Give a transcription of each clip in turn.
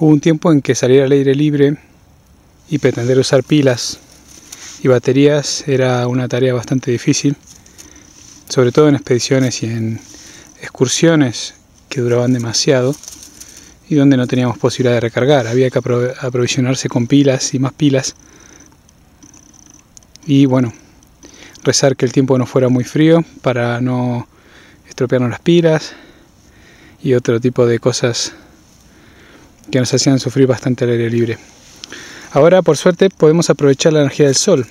Hubo un tiempo en que salir al aire libre y pretender usar pilas y baterías era una tarea bastante difícil, sobre todo en expediciones y en excursiones que duraban demasiado y donde no teníamos posibilidad de recargar. Había que aprovisionarse con pilas y más pilas. Y bueno, rezar que el tiempo no fuera muy frío para no estropearnos las pilas y otro tipo de cosas que nos hacían sufrir bastante al aire libre. Ahora, por suerte, podemos aprovechar la energía del sol.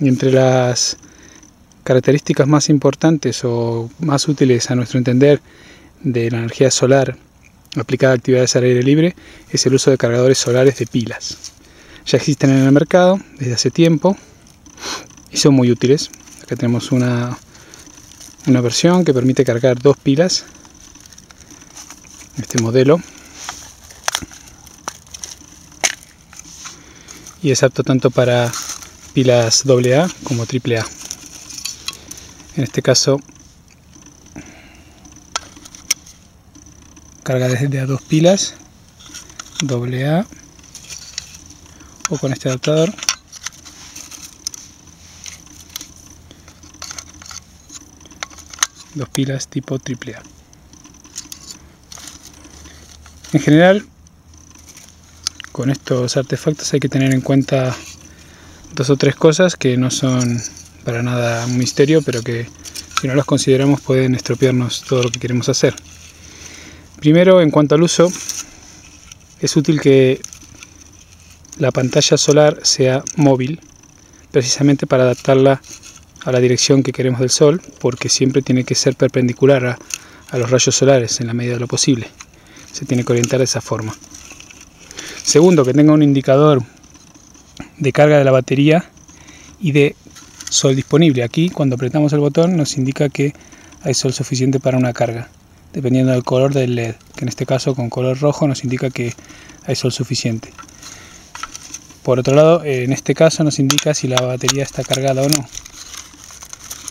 Y entre las características más importantes o más útiles a nuestro entender de la energía solar aplicada a actividades al aire libre es el uso de cargadores solares de pilas. Ya existen en el mercado desde hace tiempo y son muy útiles. Acá tenemos una, una versión que permite cargar dos pilas. Este modelo. Y es apto tanto para pilas AA como AAA. En este caso carga desde a dos pilas AA o con este adaptador dos pilas tipo AAA en general con estos artefactos hay que tener en cuenta dos o tres cosas que no son para nada un misterio pero que si no las consideramos pueden estropearnos todo lo que queremos hacer Primero, en cuanto al uso, es útil que la pantalla solar sea móvil, precisamente para adaptarla a la dirección que queremos del sol, porque siempre tiene que ser perpendicular a, a los rayos solares en la medida de lo posible. Se tiene que orientar de esa forma. Segundo, que tenga un indicador de carga de la batería y de sol disponible. Aquí, cuando apretamos el botón, nos indica que hay sol suficiente para una carga dependiendo del color del LED, que en este caso con color rojo nos indica que hay sol suficiente. Por otro lado, en este caso nos indica si la batería está cargada o no.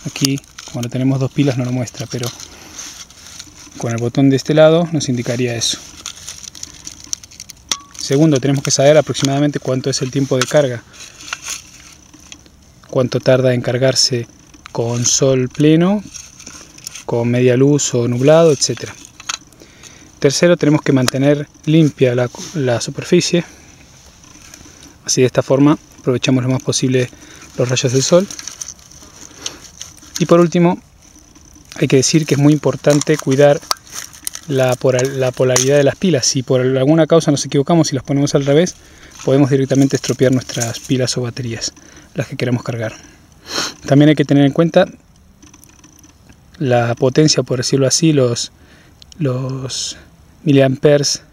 Aquí, no tenemos dos pilas, no lo muestra, pero con el botón de este lado nos indicaría eso. Segundo, tenemos que saber aproximadamente cuánto es el tiempo de carga, cuánto tarda en cargarse con sol pleno con media luz o nublado, etc. Tercero, tenemos que mantener limpia la, superficie. Así de esta forma aprovechamos lo más posible los rayos del sol. Y por último, hay que decir que es muy importante cuidar la, la, polaridad de las pilas. Si por alguna causa nos equivocamos y las ponemos al revés, podemos directamente estropear nuestras pilas o baterías, las que queramos cargar. También hay que tener en cuenta la potencia, por decirlo así, los, los miliamperes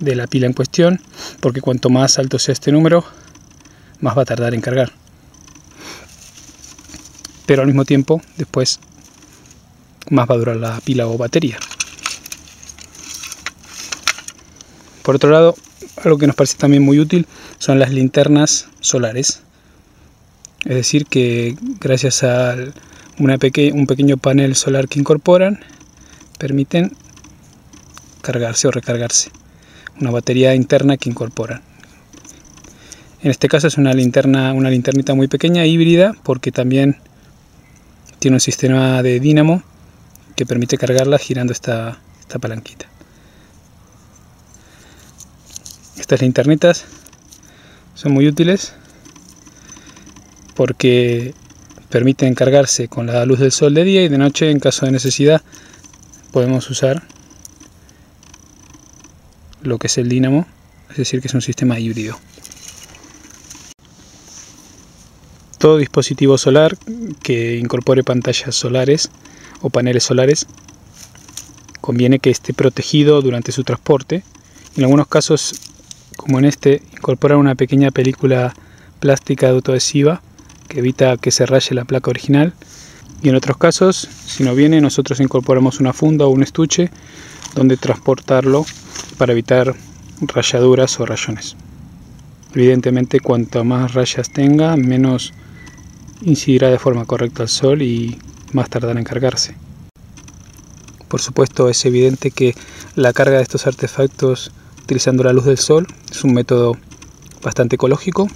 de la pila en cuestión, porque cuanto más alto sea este número, más va a tardar en cargar. Pero al mismo tiempo, después, más va a durar la pila o batería. Por otro lado, algo que nos parece también muy útil son las linternas solares. Es decir, que gracias al un pequeño panel solar que incorporan permiten cargarse o recargarse. Una batería interna que incorporan. En este caso es una linterna, una linternita muy pequeña, híbrida, porque también tiene un sistema de dínamo que permite cargarla girando esta, esta palanquita. Estas linternitas son muy útiles porque permiten cargarse con la luz del sol de día y de noche en caso de necesidad podemos usar lo que es el dínamo, es decir que es un sistema híbrido. Todo dispositivo solar que incorpore pantallas solares o paneles solares conviene que esté protegido durante su transporte. En algunos casos, como en este, incorporar una pequeña película plástica autoadhesiva que evita que se raye la placa original. Y en otros casos, si no viene, nosotros incorporamos una funda o un estuche donde transportarlo para evitar rayaduras o rayones. Evidentemente, cuanto más rayas tenga, menos incidirá de forma correcta al sol y más tardará en cargarse. Por supuesto, es evidente que la carga de estos artefactos utilizando la luz del sol. Es un método bastante ecológico,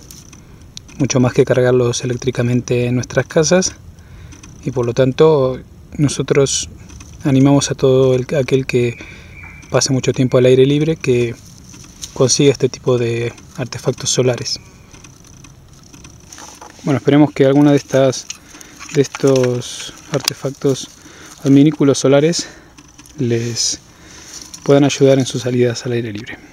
mucho más que cargarlos eléctricamente en nuestras casas y por lo tanto nosotros animamos a todo aquel que pase mucho tiempo al aire libre que consiga este tipo de artefactos solares. Bueno, esperemos que alguna de estas de estos artefactos adminículos solares les puedan ayudar en sus salidas al aire libre.